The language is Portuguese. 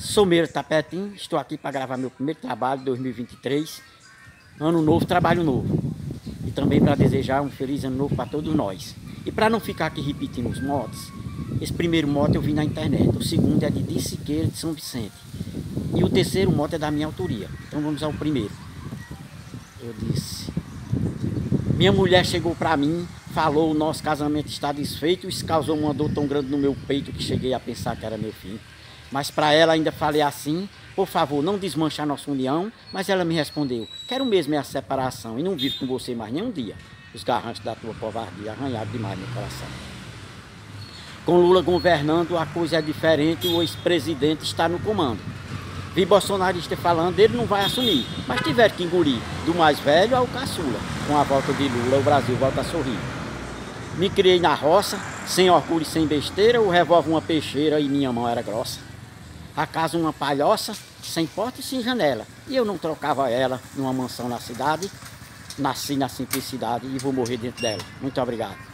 Sou Meira Tapetim, estou aqui para gravar meu primeiro trabalho, 2023. Ano novo, trabalho novo. E também para desejar um feliz ano novo para todos nós. E para não ficar aqui repetindo os motos, esse primeiro moto eu vi na internet, o segundo é de Di Siqueira de São Vicente. E o terceiro moto é da minha autoria. Então vamos ao primeiro. Eu disse. Minha mulher chegou para mim, falou: o nosso casamento está desfeito. Isso causou uma dor tão grande no meu peito que cheguei a pensar que era meu fim. Mas para ela ainda falei assim: por favor, não desmanche a nossa união. Mas ela me respondeu: quero mesmo é a separação e não vivo com você mais nenhum dia. Os garrantes da tua covardia arranharam demais meu coração. Com Lula governando, a coisa é diferente, o ex-presidente está no comando. Vi bolsonarista falando, ele não vai assumir, mas tiver que engolir do mais velho ao caçula. Com a volta de Lula, o Brasil volta a sorrir. Me criei na roça, sem orgulho e sem besteira, o revólver uma peixeira e minha mão era grossa. A casa uma palhoça, sem porta e sem janela. E eu não trocava ela numa mansão na cidade. Nasci na simplicidade e vou morrer dentro dela. Muito obrigado.